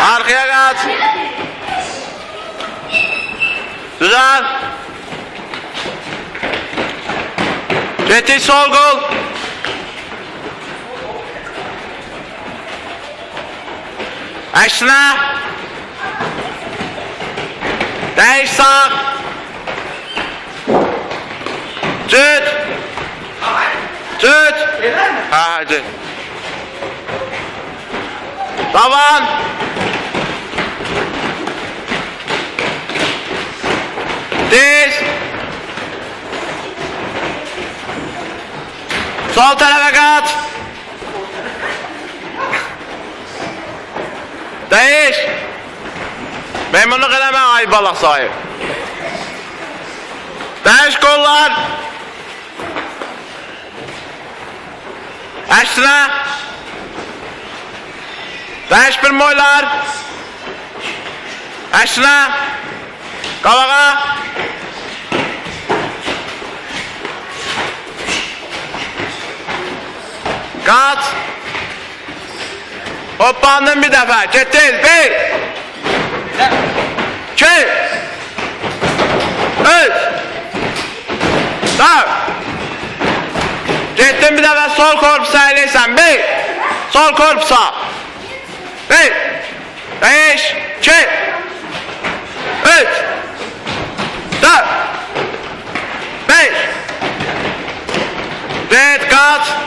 Aardig gaat. Dus aan. Dit is Solgo. Ashna. Dijsa. Tut. Tut. Ah. Tavan. Sol tarafa kaç. Değiş. Memnunluk edeme ay balak sahip. Değiş kollar. Əşrə. Değiş bir moylar. Əşrə. Qalağa. Kaç. Hoppandın bir defa. Gittin. Bir. İki. Üç. Dört. Gittin bir defa sol korpusa eyleysen. Bir. Sol korpusa. Bir. Beş. İki. Üç. Dört. Beş. Dört kaç.